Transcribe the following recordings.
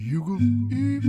You go eat.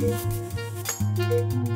Música